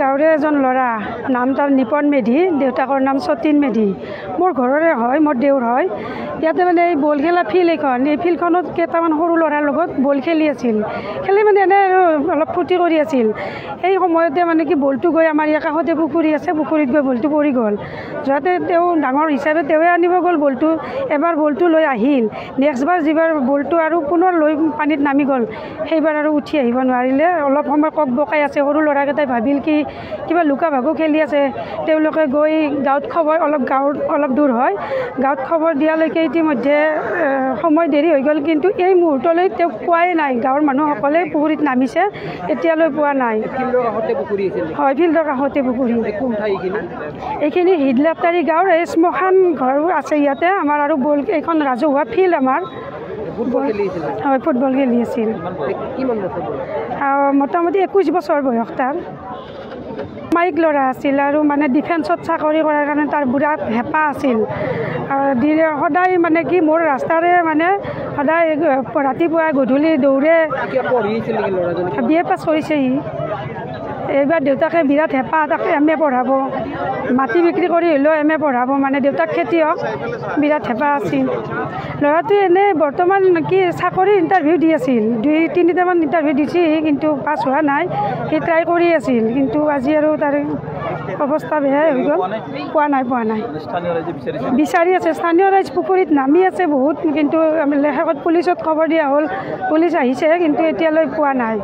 গাঁৱৰে এজন ল'ৰা নাম তাৰ নিপন মেধি দেউতাকৰ নাম সতীন মেধি। মোৰ ঘৰৰে হয় মোৰ দেউৰ হয়। ইয়াতে মানে এই বল খেলা ফিল্ড এইখন এই ফিল্ডখনত কেইটামান সৰু ল'ৰাৰ লগত বল খেলি আছিল। খেলি মানে এনেই আৰু অলপ ফূৰ্তি কৰি আছিল। সেই সময়তে মানে কি বলটো গৈ আমাৰ ইয়াৰ কাষতে পুখুৰী আছে পুখুৰীত গৈ বলটো পৰি গ'ল। যোৱাতে তেওঁ ডাঙৰ হিচাপে তেওঁৱে আনিব গ'ল বলটো। এবাৰ বলটো লৈ আহিল। নেক্সটবাৰ যিবাৰ বলটো আৰু পুনৰ লৈ পানীত নামি গ'ল সেইবাৰ আৰু উঠি আহিব নোৱাৰিলে। অলপ সময় কক বকাই আছে সৰু ল'ৰাকেইটাই ভাবিল কি কিবা লুকা ভাকু খেলি আছে তেওঁলোকে গৈ গাঁৱত খবৰ অলপ গাঁৱত অলপ দূৰ হয়। গাঁৱত খবৰ দিয়ালৈকে ইতিমধ্যে সময় দেৰি হৈ গ'ল কিন্তু এই মুহূৰ্তলৈ তেওঁক পোৱাই নাই। গাঁৱৰ মানুহসকলে পুখুৰীত নামিছে এতিয়ালৈ পোৱা নাই। হয় ফিল্ডৰ কাষতে পুখুৰী। এইখিনি? হিদলাপটাৰী গাঁৱৰ এই শ্মশান ঘৰ আছে ইয়াতে। আমাৰ আৰু বল এইখন ৰাজহুৱা ফিল্ড আমাৰ। হয় ফুটবল খেলি আছিল। মোটামুটি একৈছ বছৰ বয়স তাৰ। মাইক ল'ৰা আছিল আৰু মানে ডিফেন্সত চাকৰি কৰাৰ কাৰণে তাৰ বিৰাট হেঁপাহ আছিল। সদায় মানে কি মোৰ ৰাস্তাৰে মানে সদায় ৰাতিপুৱা গধূলি দৌৰে। বি এ পাছ কৰিছে সি এইবাৰ দেউতাকে বিৰাট হেঁপাহ তাকে এম এ পঢ়াব। মাটি বিক্ৰী কৰি হ'লেও এম এ পঢ়াব। মানে দেউতাক খেতিয়ক বিৰাট হেঁপাহ আছিল। ল'ৰাটোৱে এনেই বৰ্তমান কি চাকৰি ইণ্টাৰভিউ দি আছিল। দুই তিনিটামান ইণ্টাৰভিউ দিছে কিন্তু পাছ হোৱা নাই। সি ট্ৰাই কৰি আছিল কিন্তু আজি আৰু তাৰ অৱস্থা বেয়াই হৈ গ'ল। পোৱা নাই পোৱা নাই। বিচাৰি আছে। স্থানীয় ৰাইজ পুখুৰীত নামি আছে বহুত কিন্তু শেষত পুলিচত খবৰ দিয়া হ'ল। পুলিচ আহিছে কিন্তু এতিয়ালৈ পোৱা নাই।